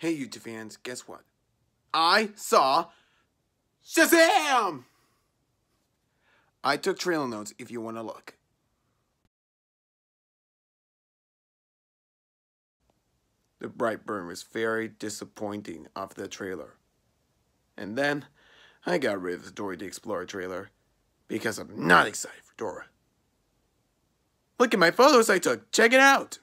Hey, YouTube fans, guess what? I saw Shazam! I took trailer notes if you want to look. The Brightburn was very disappointing after the trailer. And then I got rid of the Dora the Explorer trailer because I'm not excited for Dora. Look at my photos I took. Check it out.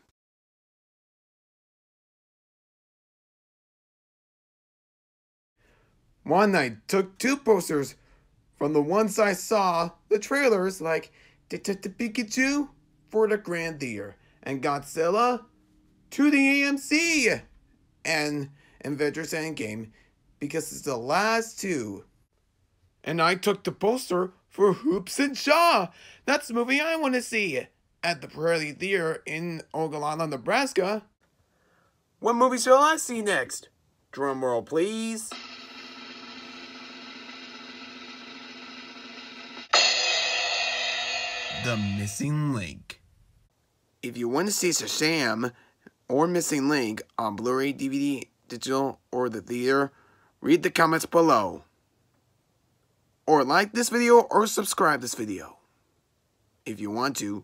One night took two posters from the ones I saw, the trailers like Detective Pikachu for the Grand Theater and Godzilla to the AMC and Avengers Endgame because it's the last two. And I took the poster for Hobbs and Shaw. That's the movie I want to see at the Prairie Theater in Ogallala, Nebraska. What movie shall I see next? Drum roll, please. The Missing Link. If you want to see Shazam or Missing Link on Blu-ray, DVD, digital, or the theater, read the comments below. Or like this video or subscribe this video. If you want to,